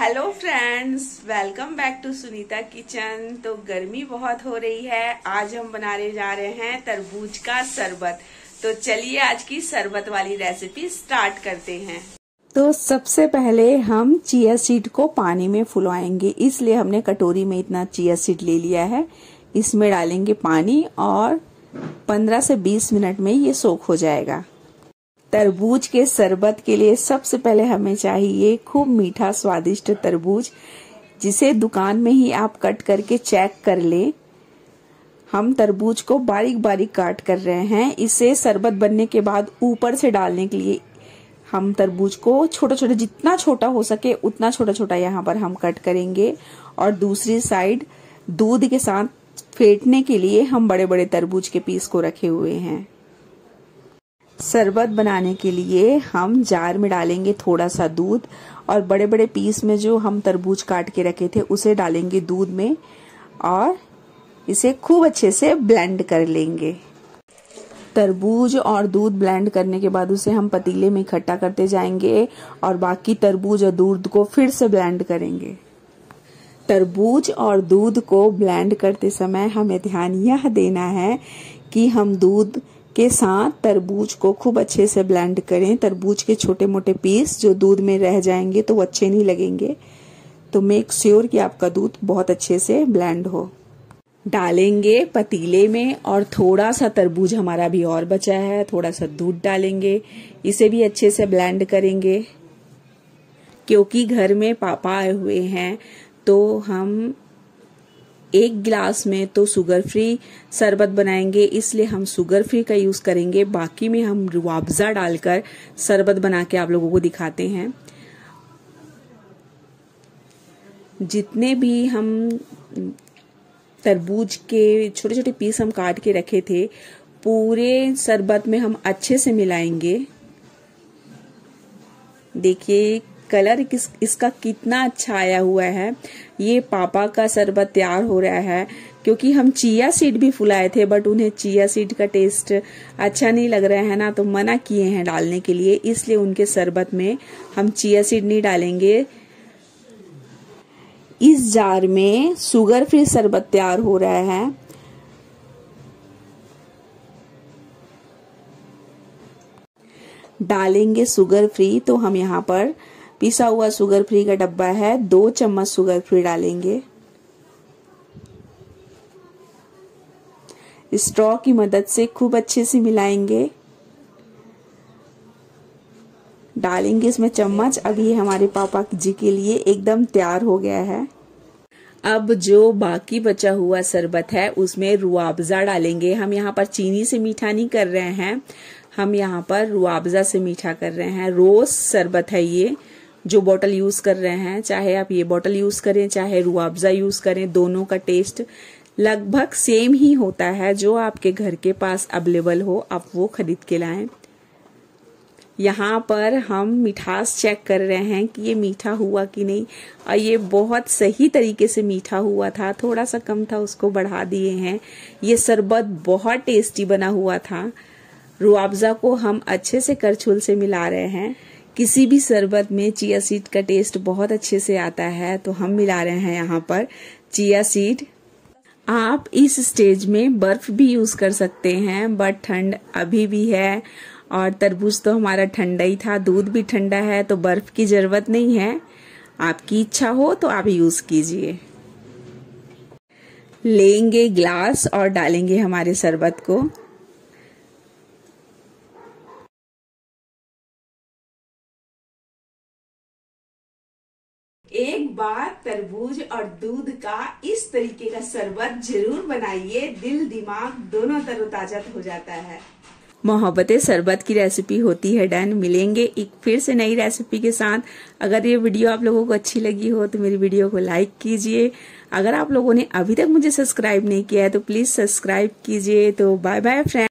Hello friends welcome back to Sunita kitchen तो गर्मी बहुत हो रही है. आज हम बनाने जा रहे हैं तरबूज का शरबत. तो चलिए आज की शरबत वाली रेसिपी स्टार्ट करते हैं. तो सबसे पहले हम चिया सीड को पानी में फुलवाएँगे. इसलिए हमने कटोरी में इतना चिया सीड ले लिया है. इसमें डालेंगे पानी और 15 से 20 मिनट में ये सोख हो जाएगा. तरबूज के शरबत के लिए सबसे पहले हमें चाहिए खूब मीठा, स्वादिष्ट तरबूज, जिसे दुकान में ही आप कट करके चेक कर ले। हम तरबूज को बारीक बारीक काट कर रहे हैं। इसे शरबत बनने के बाद ऊपर से डालने के लिए हम तरबूज को छोटा छोटा जितना छोटा हो सके उतना छोटा छोटा यहाँ पर हम कट करेंगे। और दूसरी साइड दूध के साथ फेंटने के लिए हम बड़े बड़े तरबूज के पीस को रखे हुए हैं। शरबत बनाने के लिए हम जार में डालेंगे थोड़ा सा दूध और बड़े बड़े पीस में जो हम तरबूज काट के रखे थे, उसे डालेंगे दूध में और इसे खूब अच्छे से ब्लेंड कर लेंगे। तरबूज और दूध ब्लेंड करने के बाद उसे हम पतीले में इकट्ठा करते जाएँगे और बाकी तरबूज और दूध को फिर से ब्लेंड करेंगे। तरबूज और दूध को ब्लेंड करते समय हमें ध्यान यह देना है कि हम दूध के साथ तरबूज को खूब अच्छे से ब्लेंड करें। तरबूज के छोटे मोटे पीस जो दूध में रह जाएँगे तो वो अच्छे नहीं लगेंगे। तो मेक श्योर कि आपका दूध बहुत अच्छे से ब्लेंड हो। डालेंगे पतीले में और थोड़ा सा तरबूज हमारा भी और बचा है। थोड़ा सा दूध डालेंगे। इसे भी अच्छे से ब्लेंड करेंगे। क्योंकि घर में पापा आए हुए हैं तो हम एक गिलास में तो शुगर फ्री शरबत बनाएँगे, इसलिए हम शुगर फ्री का यूज़ करेंगे। बाकी में हम रुआवजा डालकर शरबत बना के आप लोगों को दिखाते हैं। जितने भी हम तरबूज के छोटे छोटे पीस हम काट के रखे थे, पूरे शरबत में हम अच्छे से मिलाएँगे। देखिए कलर किस, इसका कितना अच्छा आया हुआ है, ये पापा का शरबत तैयार हो रहा है, क्योंकि हम चिया सीड भी फुलाए थे बट उन्हें चिया सीड का टेस्ट अच्छा नहीं लग रहा है ना तो मना किए हैं डालने के लिए, इसलिए उनके शरबत में हम चिया सीड नहीं डालेंगे। इस जार में शुगर फ्री शरबत तैयार हो रहा है। डालेंगे शुगर फ्री तो हम यहाँ पर पिसा हुआ शुगर फ्री का डब्बा है, दो चम्मच शुगर फ्री डालेंगे। स्ट्रॉ की मदद से खूब अच्छे से मिलाएँगे। डालेंगे इसमें चम्मच। अभी हमारे पापा जी के लिए एकदम तैयार हो गया है। अब जो बाकी बचा हुआ शरबत है, उसमें रुआबजा डालेंगे। हम यहाँ पर चीनी से मीठा नहीं कर रहे हैं। हम यहाँ पर रुआबजा से मीठा कर रहे हैं। रोज शरबत है ये। जो बॉटल यूज़ कर रहे हैं, चाहे आप ये बॉटल यूज़ करें, चाहे रुआवजा यूज़ करें, दोनों का टेस्ट लगभग सेम ही होता है जो आपके घर के पास अवेलेबल हो, आप वो खरीद के लाएँ। यहाँ पर हम मिठास चेक कर रहे हैं कि ये मीठा हुआ कि नहीं। और ये बहुत सही तरीके से मीठा हुआ था थोड़ा सा कम था, उसको बढ़ा दिए हैं। ये शरबत बहुत टेस्टी बना हुआ था। रुआवजा को हम अच्छे से करछुल से मिला रहे हैं। किसी भी शरबत में चिया सीड का टेस्ट बहुत अच्छे से आता है तो हम मिला रहे हैं यहाँ पर चिया सीड। आप इस स्टेज में बर्फ़ भी यूज़ कर सकते हैं, बट ठंड अभी भी है और तरबूज तो हमारा ठंडा ही था, दूध भी ठंडा है तो बर्फ़ की ज़रूरत नहीं है। आपकी इच्छा हो तो आप यूज़ कीजिए। लेंगे ग्लास और डालेंगे हमारे शरबत को। एक बार तरबूज और दूध का इस तरीके का शरबत ज़रूर बनाइए, दिल दिमाग दोनों तरोताजा हो जाता है। मोहब्बत शरबत की रेसिपी होती है, डन। मिलेंगे एक फिर से नई रेसिपी के साथ। अगर ये वीडियो आप लोगों को अच्छी लगी हो तो मेरी वीडियो को लाइक कीजिए। अगर आप लोगों ने अभी तक मुझे सब्सक्राइब नहीं किया है तो प्लीज़ सब्सक्राइब कीजिए। तो बाय बाय फ्रेंड